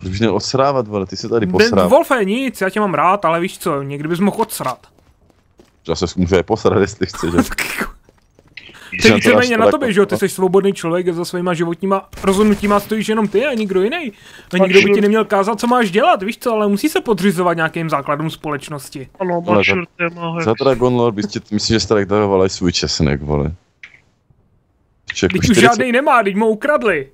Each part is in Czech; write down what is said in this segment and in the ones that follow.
Proč bys měl osrávat, vole, ty se tady posrát. Wolfe, nic, já tě mám rád, ale víš co, někdy bys mohl odsrat. Zase může je posrat, jestli chce, že? Tak jako, dáš víceméně na tobě, že jo, ty jsi svobodný člověk za svýma životníma rozhodnutíma stojíš jenom ty a nikdo jiný. A nikdo by ti neměl kázat, co máš dělat, víš co, ale musí se podřizovat nějakým základům společnosti. Ano, máš za- šurty, má Za Dragon Lord bys ti, myslím, že jste tak daroval i svůj česnek, vole. Teď už žádný nemá, teď mu ukradli.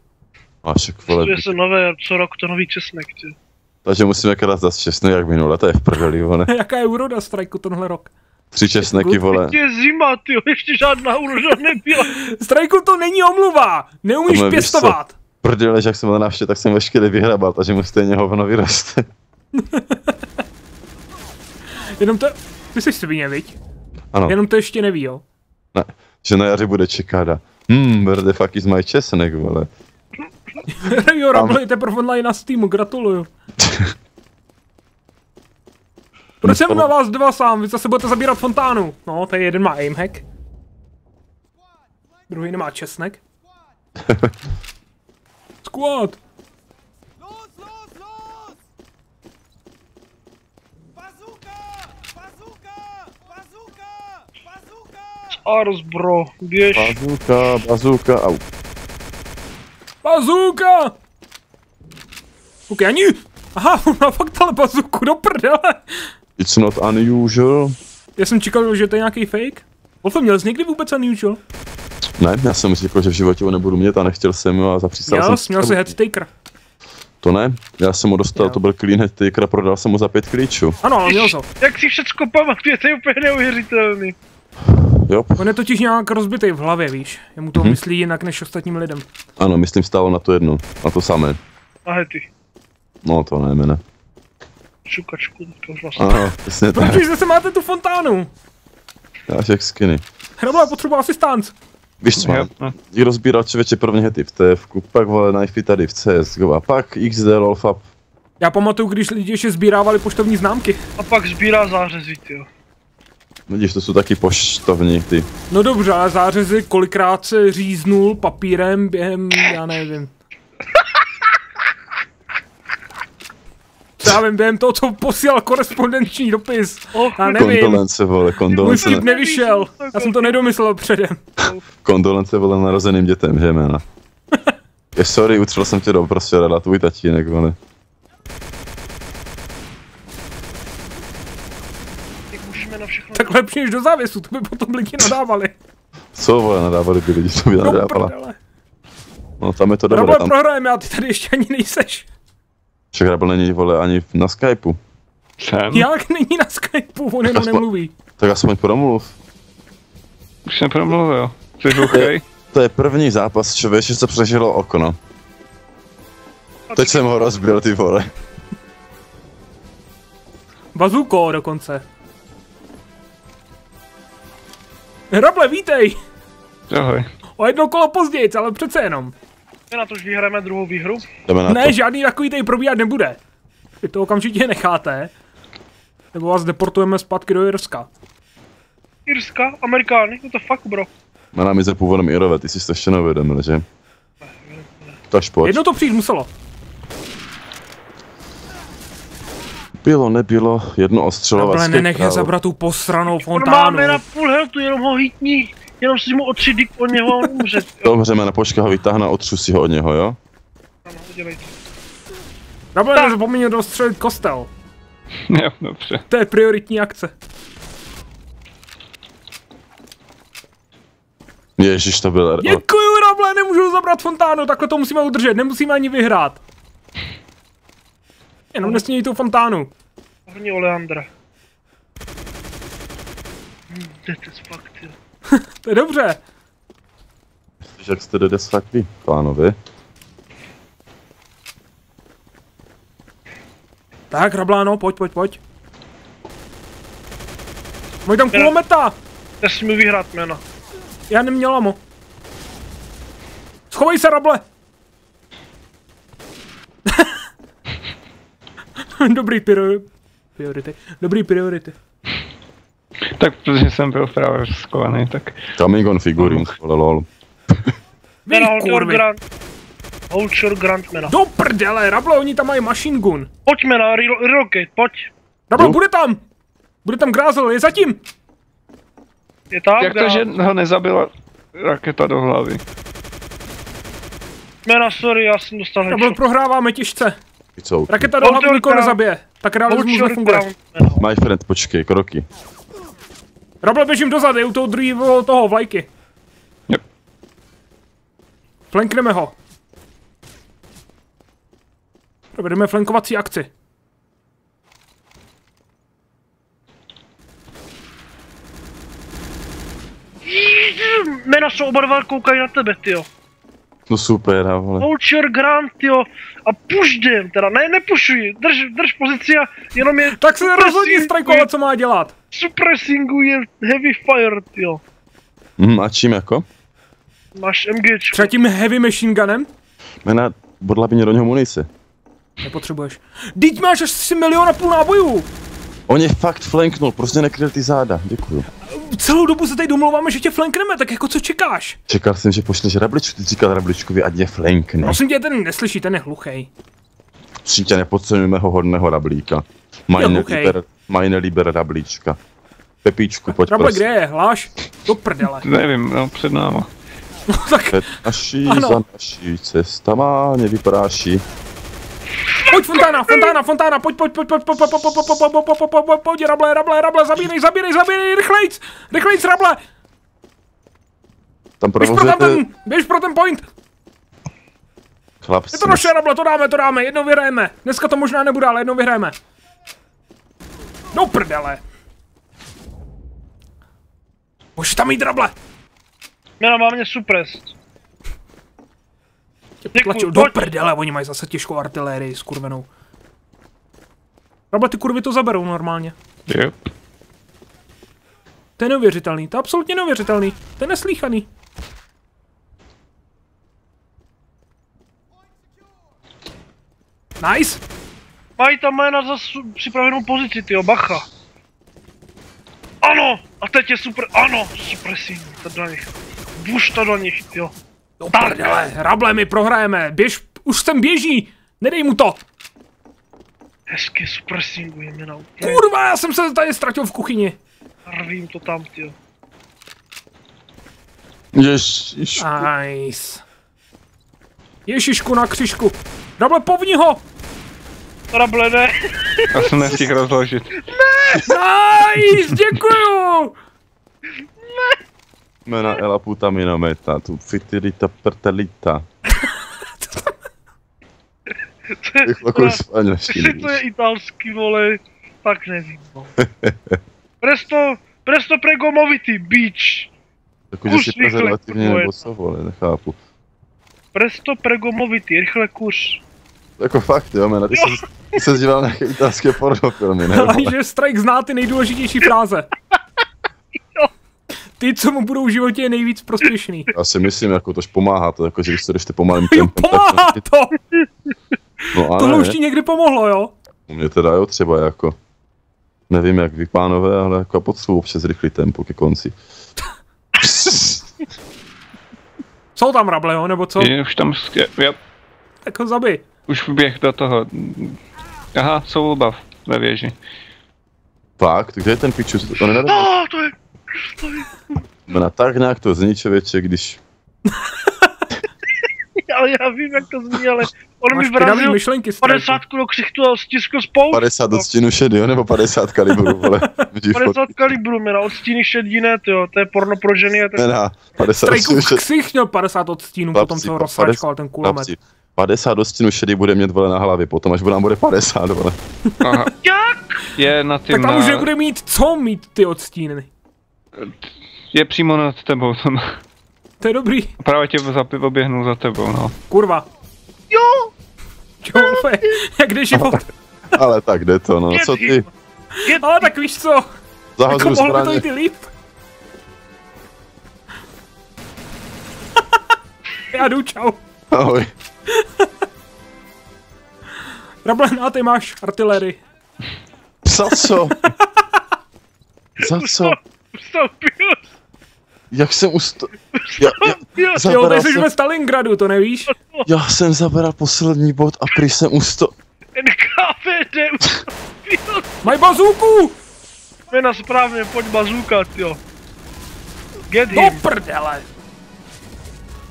Máš, vole, Pěstuje se nové, co rok to nový česnek, ty. takže musíme krát zase česnek jak minule, to je v prdeli, vole. Jaká je úroda strajku tenhle rok? Tři česneky, vole. Je zima, ty, ještě žádná úroda nebyla. Strajku to není omluva, neumíš co? pěstovat. Prdele, že jak jsem byl na návštěvě, tak jsem veškerý vyhrabal, takže mu stejně hovno vyroste. Jenom to, ty jsi svině, viď? Ano, Jenom to ještě neví, jo. ne, že na jaře bude čekat a hmm, where the fuck is my česnek, vole. Jo, Rumble je teprve online na Steamu, gratuluju. Proč jsem na vás dva sám? Vy zase budete zabírat fontánu. No, tady jeden má aimhack. Druhý nemá česnek. Squad! Ars, bro, běž. Bazooka, bazooka, au. Bazooka! Ok, ani... Aha, on má fakt ale bazooku do prdele. It's not unusual. Já jsem čekal, že to je nějaký fake. Wolf, měl jsi někdy vůbec unusual? Ne, já jsem si řekl, že v životě ho nebudu mít a nechtěl jsem ho a zapřísal Měl, jsem měl jsi headtaker. To ne, já jsem ho dostal, Jo. to byl clean headtaker a prodal jsem ho za pět klíčů. Ano, ale měl to. Jak si všecko pamatuje, to je úplně neuvěřitelný. Jo, On je totiž nějak rozbitý v hlavě, víš. Jemu to Mhm. myslí jinak než ostatním lidem. ano, myslím stálo na to jedno, na to samé. A hety, No to ne, mene. šukačku, to už vlastně. Ano, přesně tak, Proč zase máte tu fontánu? já jak skinny. Hrabla, potřebuji asistant. Víš co, mám? Rozbíral člověče první hety v TF, pak vole knifey tady v CSGO a pak XD lolfap. Já pamatuju, když lidi ještě sbírávali poštovní známky. A pak sbírá zářezy, ty jo. Vidíš, to jsou taky poštovní ty. No dobře, ale zářezy kolikrát se říznul papírem během, já nevím. Já vím, během toho, co posílal korespondenční dopis. Och, Já nevím. Kondolence, vole, Můj kondolence, vtip nevyšel. Já jsem to nedomyslel předem. kondolence, vole, narozeným dětem, že jména. Je sorry, utřel jsem tě do prostě rada, tvůj tatínek, vole. jak musíme na všechno. Tak lepší než do závěsu, to by potom lidi nadávali. Co, vole, nadávali by lidi, to by No nadávala. prdele. No tam je to dobré, Hrabla tam prohrajeme a ty tady ještě ani nejseš. však Rabel není, vole, ani na Skypeu. Jsem. Jak není na Skypeu, on jenom Aspoň- nemluví. Tak aspoň promluv. Už jsem promluvil. Jsi hluchej? To je první zápas, člověče, co přežilo okno. Teď jsem ho rozbil, ty vole. Bazuko dokonce. Hrable, vítej! Ahoj. O jedno kolo později, ale přece jenom. My na to už vyhrajeme druhou výhru. Jdeme na Ne, to. žádný takový tady probíhat nebude. Vy to okamžitě necháte. Nebo vás deportujeme zpátky do Jirska. Irska, Amerikány, what the fuck, bro. Má nám je původem Irové, ty jsi to ještě neuvědomil, že? Tak pojď. Jedno to přijít muselo. Bylo, nebylo, jedno ostřelovací Ale nenech je zabrat tu posranou On fontánu. máme na půl heltu, jenom ho hitní. Jenom si mu otři dik od něho a on umře. Dobře, na počka ho vytáhne otřu si ho od něho, jo? ano, udělej to. Hrable, nezapomeň dostřelit kostel. Jo, dobře. To je prioritní akce. Ježíš, to byl... Děkuju, Rable, nemůžu zabrat fontánu, takhle to musíme udržet, nemusíme ani vyhrát. Jenom nesměj tu fontánu. Hlavně Oleandra. Fakt, jo. To je dobře. Jak jste jde s vy, plánovi? Tak, Rabláno, pojď, pojď, pojď. Mají tam kulometa. Nesmí vyhrát jména. Já neměl amo. Schovej se, Rable. Dobrý priori- priority. Dobrý priority. Tak protože jsem byl právě skovaný, tak Coming on figurines, vole lol. Vy kurvy. Grant. Hold your Grantmana. Do prdele, Rable, oni tam mají machine gun. Pojďme na relo- relocate, pojď. Rable, Jdu. bude tam! Bude tam Grázel, je zatím! Je tak, Jak to, že ho nezabila raketa do hlavy? Mena, sorry, já jsem dostal Rable, headshot. prohráváme těžce. Co? Raketa do hlavy nikoho nezabije. Tak realismus nefunguje. My friend, počkej, kroky. Rable, běžím dozad, je u toho druhého toho vlajky. Yep. Flankneme ho. Provedeme flankovací akci. Mena jsou oba dva koukají na tebe, tyjo. No super, a vole. Hold your tyjo. A push them, teda ne, nepušuj. Drž, drž pozici a jenom je... Tak se rozhodni strajkovat, co má dělat. Suppressinguje heavy fire, tyjo. Hm, a čím jako? Máš MG. Třeba tím heavy machine gunem? Mena, bodla by mě do něho munice. Nepotřebuješ. Teď máš až 3 milion a půl nábojů. On je fakt flanknul, prostě nekryl ty záda, děkuju. Celou dobu se tady domlouváme, že tě flankneme, tak jako co čekáš? Čekal jsem, že pošleš rabličku, ty říkal rabličkovi, ať mě flankne. Prosím tě, ten neslyší, ten je hluchej. Prosím tě, nepodceňujeme ho hodného rablíka. Mají nelíber, mají nelíber rablíčka. Pepíčku, pojď Rable, prosím. kde je? Hláš? Do prdele. Nevím, no před náma. No tak Před naší, Ano. za naší cesta má nevypráší. Pojď Fontána, Fontána, Fontána, pojď, pojď, pojď, pojď, pojď, pojď, pojď, pojď, pojď, pojď, pojď, pojď, pojď, pojď, Rable, Rable, Rable, zabírej, zabírej, zabírej, rychlejc, rychlejc, Rable, Tam běž pro ten, běž pro ten point, chlapci. je to naše Rable, to dáme, to dáme, jednou vyhrajeme, dneska to možná nebude, ale jednou vyhrajeme. No prdele. Můžeš tam jít, Rable. Mena má mě suppressed. Tlačil do prdele, oni mají zase těžkou artilérii skurvenou. Rable, ty kurvy to zaberou normálně. Yep. To je neuvěřitelný, to je absolutně neuvěřitelný, to je neslíchaný. Nice! Mají tam jména za připravenou pozici, tyjo, bacha. Ano! A teď je super, ano, suppressing, to do nich. Buš to do nich, jo. Do prdele, rable, my prohrajeme, běž, už sem běží, nedej mu to. Hezky suppressinguje mě na úplně. Kurva, já jsem se tady ztratil v kuchyni. Rvím to tam, tyjo. Ježiš. Nice. Ježišku na křižku. Rable, povni ho! Rable, ne. Já jsem nestihl rozložit. Nice, děkuju! Mena Ela puta minometa, tu fitilita pertelita. Rychle kurz Jestli to je italský, vole, tak nevím, no. Presto, presto prego beach. Jako, že si prezervativně nebo co, vole, nechápu. Presto prego moviti, rychle kuř. Jako fakt, jo, mena, ty ty se díval na nějaké italské pornofilmy, ne? Ale že Strike zná ty nejdůležitější fráze. Ty, co mu budou v životě nejvíc prospěšný. Já si myslím, jako tož pomáhá to, jako, že když to jdeš ty pomalým Jo, tempem, pomáhá tak to! no a Tohle ne, už ti někdy pomohlo, jo? u mě teda jo, třeba jako, nevím jak vy pánové, ale jako potřebuji občas rychlý tempo ke konci. Jsou tam rable, jo? Nebo co? Je, už tam, sk- já, Tak ho zabij. už běh do toho. Aha, jsou obav ve věži. Fakt, kde je ten piču, to, to nenadá? Ah, to je, to je, Mena, tak nějak to zní člověče, když ale já vím, jak to zní, ale on Máš mi vrazil myšlenky, Strike. 50 do ksichtu a stiskl spoušť. 50 do stínu šedy, jo, nebo 50 kalibru, vole. Vidí 50 fotky. kalibru, měla od stíny šedí ne, tyjo, to je porno pro ženy a tak. Mena, 50 do Strike stínu šedy. ksich měl 50 odstínů, Chlapci, potom co rozsáčkoval ten kulomet. Chlapci, 50 do stínu šedy bude mít, vole, na hlavě, potom až bude nám bude 50, vole. Aha, Jak? je na Tak tím, tam na, už nebude mít co mít ty odstíny. Je přímo nad tebou, tam. To je dobrý. Právě tě za pivo běhnu za tebou, no. Kurva. Jo! Jo, jak jde život. Ale tak jde to, no, co ty, Ale tak víš co, jako zahazuju by to zbraně. jít i líp. Já jdu, čau. Ahoj. Rable, na ty máš artilerii. Za co? Za co? Ustoupil, Jak jsem usto... Já, já, ustoupil. Jo, tady jsi jsem, ve Stalingradu, to nevíš? Já jsem zabral poslední bod a prý jsem usto... NKVD ustoupil. Mají bazooku! Mena správně, pojď bazooka, jo. Get Do him. prdele!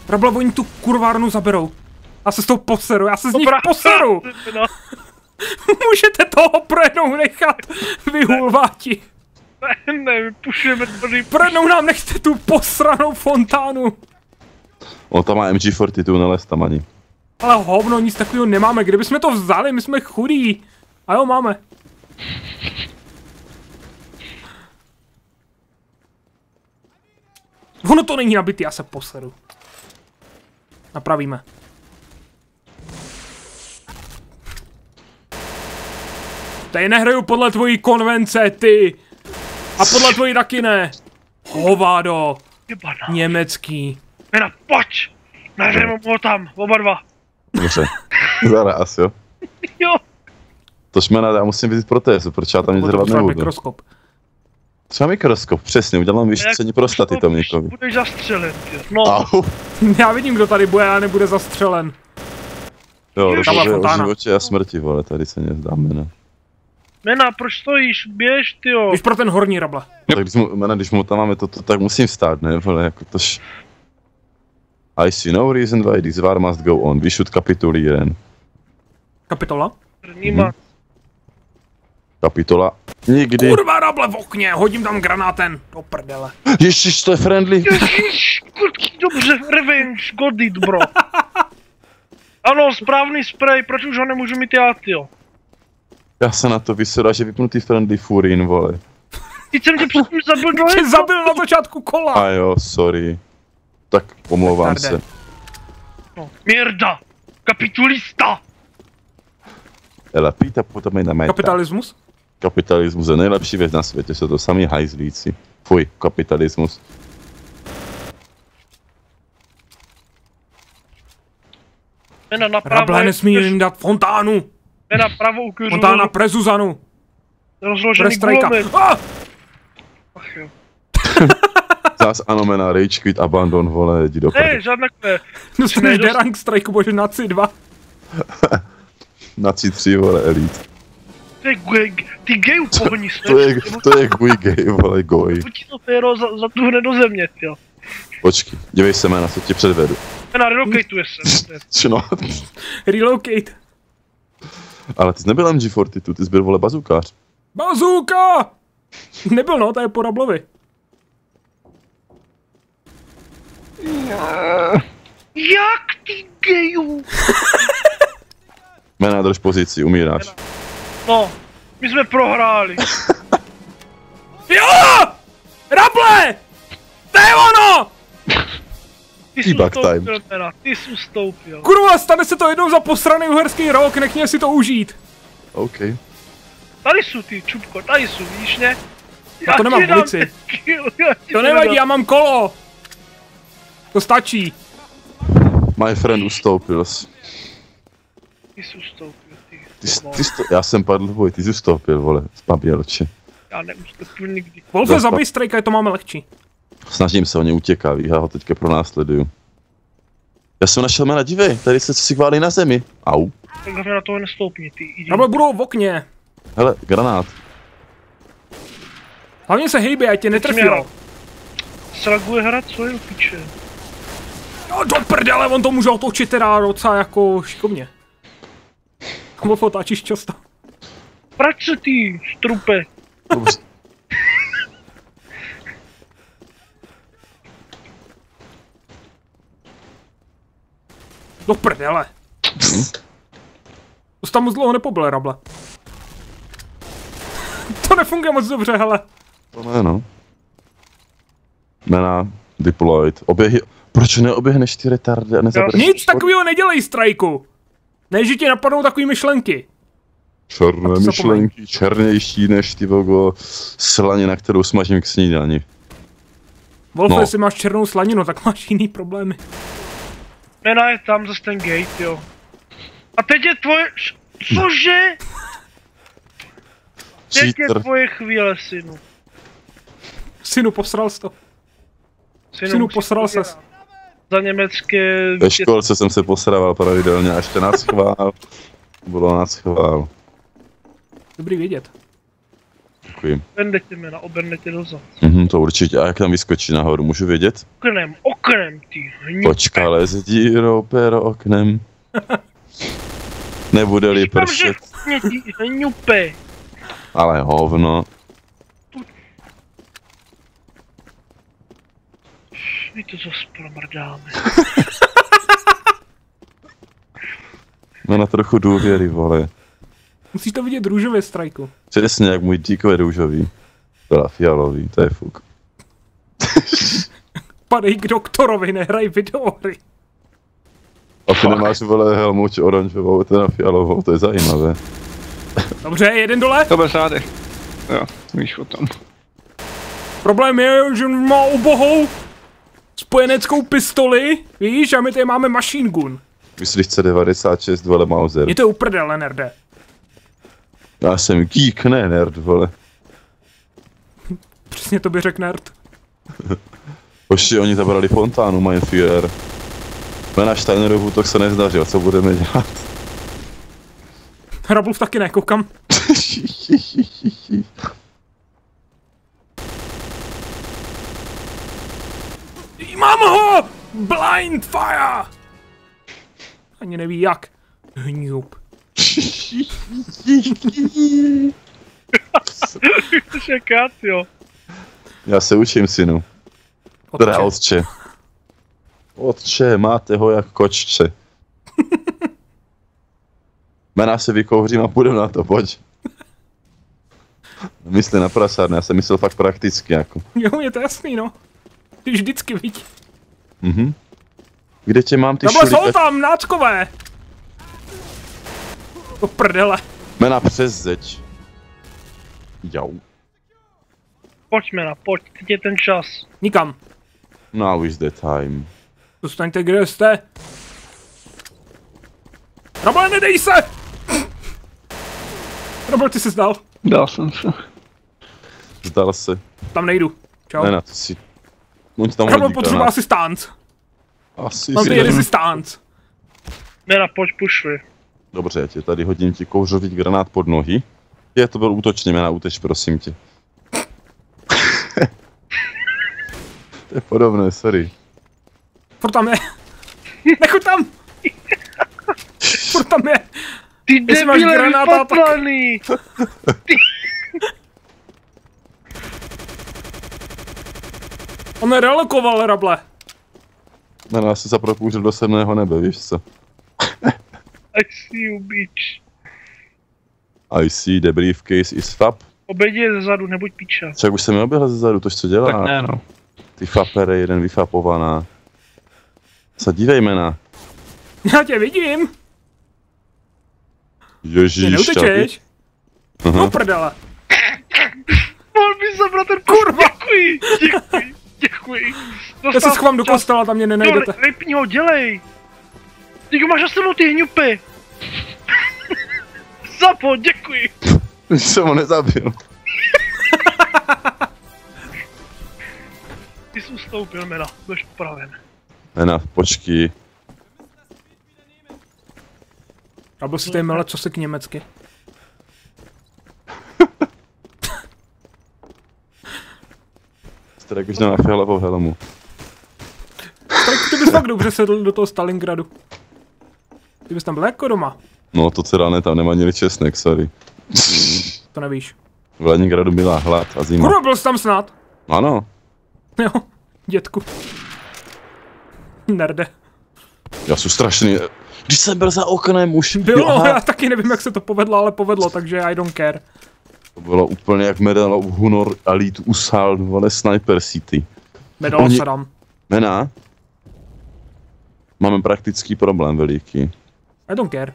Rable, oni tu kurvárnu zaberou. Já se s tou poseru, já se z nich Dobrá, poseru! No, Můžete toho projednou nechat, vy hulváti. ne, pušujeme tady. Projednou nám nechte tu posranou fontánu. On tam má MG42, nelez tam ani. Ale hovno, nic takového nemáme, kdybychom to vzali, my jsme chudí. A jo, máme. Ono to není nabitý, já se poseru. Napravíme. Tady nehraju podle tvojí konvence, ty. A podle tvojí taky ne. Hovádo. Jebana. Německý. Mena, pojď. Nahrajeme ho tam, oba dva. Dobře. Zaraz, jo. Jo. To šmena, já musím vidět protézu, protože já tam nic hrvat nebudu. mikroskop. Třeba mikroskop, přesně, udělám vyšetření prostaty tam někomu. Budeš zastřelen. No, Au. Já vidím, kdo tady bude a nebude zastřelen. Jo, rozhovor o životě a smrti, vole, tady se nezdáme, ne. Mena, proč stojíš? Běž, ty jo. Když pro ten horní rable. Tak když mu, mene, když mu tam máme toto, tak musím vstát, ne, vole, jako tož... I see no reason why this war must go on. We should capitulate. Kapitola. Níma. Kapitola. Nikdy. Kurva rable v okně, hodím tam granátem. Do prdele. Ježiš, to je friendly. Ježiš, dobře, revenge, got it, bro. Ano, správný spray, proč už ho nemůžu mít já, ty jo. Já se na to vysedá, že vypnutý friendly furin, vole. Teď jsem tě předtím zabil do Tě zabil na začátku kola. A jo, sorry. Tak omlouvám Retarde. se. No, Mierda! Kapitulista! Ele pita puta mena meta. Kapitalismus? Kapitalismus je nejlepší věc na světě, jsou to sami hajzlíci. Fuj, kapitalismus. Jena Rable nesmí jim dát fontánu. Jena pravou kůru, Fontána pre Zuzanu. rozložený gulomet. Ah! Ach jo. Zás ano, mena Rage Quit Abandon, vole, jdi do Ne, prdele. žádná kve. Dostaneš Nedost- derang strajku, bože, na C2. Na C3, vole, Elite. To je gay, ty gay pohni se. To je, to je guj gay, vole, goj. Pojď to péro za, za tuhne do země, ty jo. Počkej, dívej se, mena, co ti předvedu. Jena relocatuje se. No, Relocate. Ale ty jsi nebyl MG42, ty jsi byl, vole, bazukář. Bazooka! Nebyl no, to je po Rablovi. Jak ty gayů? Mena, drž pozici, umíráš. No, my jsme prohráli. Jo! Rable! To je ono! Ty jsi ustoupil, time. Jena, ty jsi ustoupil. Kurva, stane se to jednou za posraný uherský rok, nech mě si to užít. OK. Tady jsou ty, čupko, tady jsou, vidíš ne? Já to nemám já ti To nevadí, já mám kolo. To stačí. My friend ustoupil. jsi. Ty jsi ustoupil, ty. Ty, jsi- ty, jsi to, já jsem padl v boji, ty jsi ustoupil, vole, zbabělče. Já neustoupil nikdy. Wolfe, zabij strajka, to máme lehčí. Snažím se, oni utěkaví, já ho teďka pronásleduju. Já jsem našel jména, dívej, tady se si válí na zemi. Au. Tak na toho nestoupni, ty. Jdi. Rable budou v okně. Hele, granát. Hlavně se hejbe, ať tě netrfilo. Sraguje hrad, co je do piče. No do prdele, on to může otočit teda docela jako šikovně. Wolfe, otáčíš často. Proč se ty, strupe? Dobře. Do prdele. To tam moc dlouho nepobyl, Rable. To nefunguje moc dobře, hele. To ne, no. Jména, deployed, oběhy. Proč neoběhneš ty retardy a nezabereš? Nic takového nedělej, strajku. Ne, že ti napadnou takové myšlenky. Černé myšlenky, černější než ty vogo slanina, kterou smažím k snídani. Wolfe, No. jestli máš černou slaninu, tak máš jiný problémy. Jména je tam zase ten gate, jo. A teď je tvoje... Cože? Teď je tvoje chvíle, synu. Synu, posral jsi to. Synu, Synu, posral ses. za německé... Ve školce jsem se posrával pravidelně a ještě na schvál. Bylo na schvál. Dobrý vědět. Děkuji. Oberne tě jména, oberne tě dozad. Mhm, to určitě. A jak tam vyskočí nahoru, můžu vědět? Oknem, oknem, ty hňupe. Počka, lez díro, pero oknem. Nebude-li Říkám, že pršet, mě ty hňupe. ale hovno. My to zase promrdáme. No na trochu důvěry, vole. Musíš to vidět růžově, strajku. Přesně jak můj díkové růžový. Teda fialový, to je fuk. Padej k doktorovi, nehraj videohry. A ty nemáš, vole, helmu či oranžovou, teda fialovou, to je zajímavé. Dobře, jeden dole. To bez řádek. Jo, víš o tom. Problém je, že má ubohou spojeneckou pistoli, víš, a my tady máme machine gun. Myslíš C96, vole, Mauser. Je to uprdele, nerde. Já jsem geek, ne nerd, vole. Přesně to by řekl nerd. Hoši, oni zabrali fontánu. Ale na Steinerův útok se nezdařil, co budeme dělat? Hrablův taky ne, koukám. Mám ho! Blind fire! Ani neví jak. Hňup. Jo. Já se učím, synu. Teda Otče. otče. Otče, máte ho jak kočče. Jména se vykouřím a půjdem na to, pojď. Myslí na prasárny, já jsem myslel fakt prakticky jako. Jo, je to jasný, no. Ty vždycky vidí. Mhm. Kde tě mám ty Tohle jsou šulíka? tam, náckové! To prdele. Jména přes zeď. Jau. Pojďme na, pojď, teď je ten čas. Nikam. Now is the time. Zůstaňte, kde jste. Roble, nedej se! Roble, ty se zdal. Dal jsem se. Zdal se. Tam nejdu. Čau. Ne, na to si. On tam potřebuje granát. asistánc. Asi Mám si tady jdem. resistánc. Jména, pojď, pušuj. Dobře, já tě tady hodím ti kouřový granát pod nohy. Je, to byl útočný, jména úteč, prosím tě. to je podobné, sorry. Furt tam je. Nechoď tam! Furt tam je. Ty debile granáta, tak- vypatlaný! On relokoval Rable. Jména se zapropůžil do sedmého nebe, víš co? I see you, bitch. I see the briefcase is fab. Obejdi je zezadu, nebuď píča. Však už jsem mi oběhl zezadu, tož co dělá? Tak ne no. Ty fapere, jeden vyfapovaná. Se dívej jména. Já tě vidím. Ty Ježíš, neutečeš. Aha. No prdele. Mohl bys zabrat ten Kurva. Děkuji, děkuji, děkuji. Já se schovám do kostela, tam mě nenajdete. No, vypni ho, dělej. Ty ho máš za sebou, ty hňupy. Zapo, děkuji. jsem ho nezabil. Ty jsi ustoupil, Mena, budeš opraven. Jména, počkej. Rable si tady mele, co se k německy. Jste jak už na fialovou helmu. Tak ty bys fakt dobře sedl do toho Stalingradu. Ty bys tam byl jako doma. No to teda ne, tam nemanili česnek, sorry. To nevíš. V Leningradu byla hlad a zima. Kurva, byl jsi tam snad. Ano, Jo, dětku. Nerde. já jsem strašný. Když jsem byl za oknem už. Bylo, jo, já taky nevím, jak se to povedlo, ale povedlo, takže I don't care. To bylo úplně jak Medal of Honor Elite Usal, vole, Sniper City. Medal Oni- Saddam. Mena? Máme praktický problém veliký. I don't care.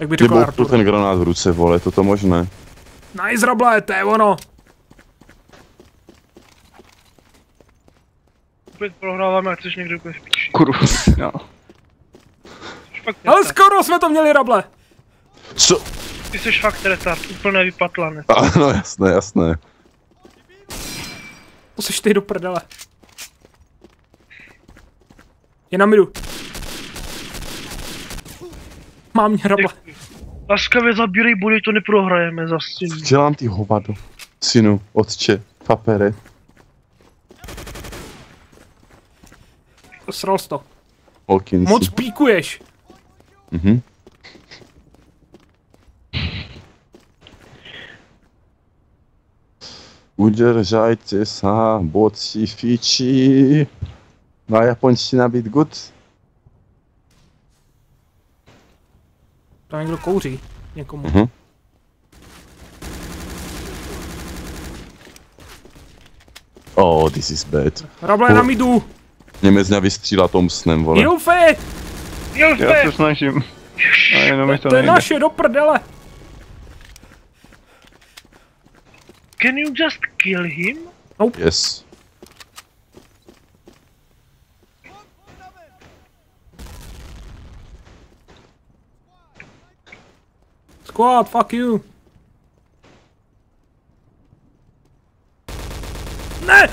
Jak by řekl Artur. ten granát v ruce, vole, to to možné? Nice, Rable, to je ono. Opět prohráváme, ať chceš někdo konec píči. Kurva. Jo. Fakt Ale skoro jsme to měli, Rable. Co? Ty jsi fakt retard, úplně vypatlaný. Ano, jasné, jasné. To seš ty do prdele. Je na midu. Mám mě rable. Laskavě zabírej body, to neprohrajeme za synu. Dělám ty hovado. Synu, otče, papere. Sral to. Hawkins. Moc píkuješ. Mhm. Udržajte sa, boci fiči. Má japonština být good? Tam někdo kouří. Někomu. Mhm. Oh, this is bad. Rable na midu. Němec mě vystřílá Thompsonem, vole. Ilfe! Jo, Já se snažím. A jenom mi to To je nejde. naše, do prdele. Can you just kill him? Yes. Squad, fuck you. Ne!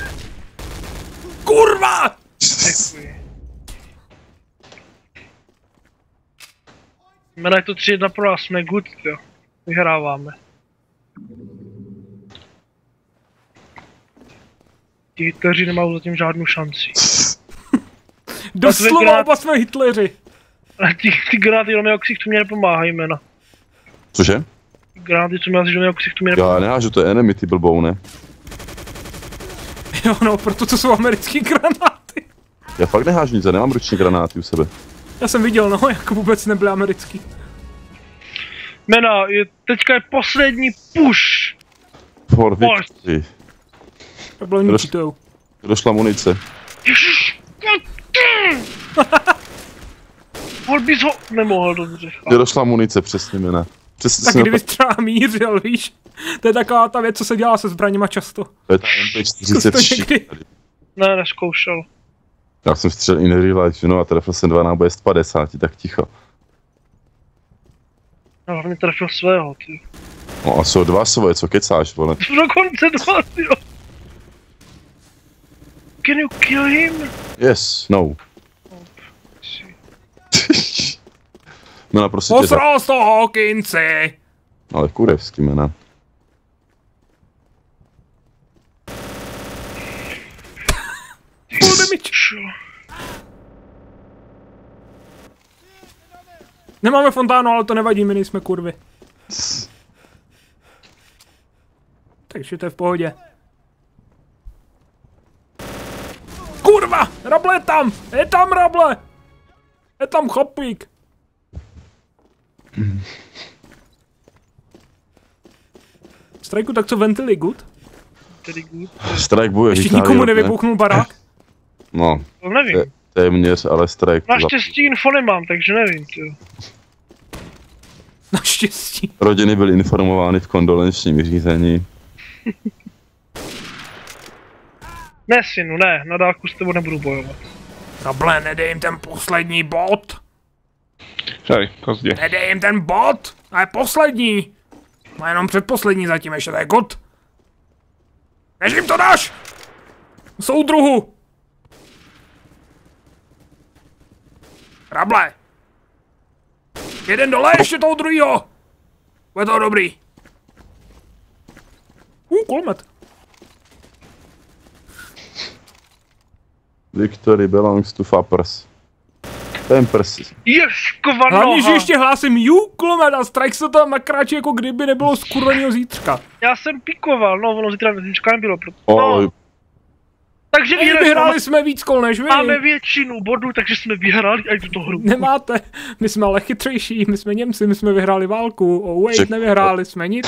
Kurva! Jmenuje to 3-1 pro nás, jsme good, jo. Vyhráváme. Ti Hitleři nemají zatím žádnou šanci. Doslova oba jsme Hitleři. Ale ty, ty granáty do mého ksichtu mě nepomáhají, jména. Cože? Ty granáty, co měl do mého ksichtu mě Já nehážu, to je enemy, ty blbou, ne? Jo no, proto to jsou americký granáty. Já fakt nehážu nic, já nemám ruční granáty u sebe. Já jsem viděl, no, jak vůbec nebyly americký. Jména, je, teďka je poslední push. For victory. To bylo to. Došla munice. Ježiš, Mohl bys ho... Nemohl, dobře. Kde došla munice, přesně jména. Přesně Tak to, třeba mířil, víš? To je taková ta věc, co se dělá se zbraněma často. to je ta Zkus to MP46. někdy. Ne, neskoušel. Já jsem střelil in real life, no a trefil jsem dva náboje z 50, tak ticho. No, hlavně trefil svého, ty. No a jsou dva svoje, co kecáš, vole. Dokonce dva, ty jo. Can you kill him? Yes, no. No na prostě Posral z toho Hawkinsi! ale kurevský jména. Full damage. Čo? Nemáme fontánu, ale to nevadí, my nejsme kurvy. Takže to je v pohodě. Kurva! Rable je tam! Je tam rable! Je tam chlapík! Strajku, tak co ventily, good? Strike bude Ještě nikomu nevybuchnul barák? No, To nevím. Te- téměř, ale strike. Naštěstí info nemám, takže nevím, ty jo. Naštěstí. Rodiny byly informovány v kondolenčním řízení. Ne, synu, ne, na dálku s tebou nebudu bojovat. Rable, nedej jim ten poslední bod! Sorry, pozdě. Nedej jim ten bod! A je poslední! Má jenom předposlední zatím ještě, to je good. Než jim to dáš! Soudruhu! Rable! Jeden dole, ještě toho druhýho! Bude to dobrý. Uh, kulmet. Victory belongs to Fappers. Pampers. Ješkova Hlavně, že ještě hlásím you, kulmet a Strike se tam nakráčí, jako kdyby nebylo skurveného zítřka. Já jsem pikoval, no ono zítra zítřka nebylo, proto... No, takže Ej, vyhráli, vyhráli jsme víc kol než vy. máme většinu bodů, takže jsme vyhráli i tuto hru. Nemáte. My jsme ale chytřejší, my jsme Němci, my jsme vyhráli válku. Oh wait, nevyhráli jsme nic.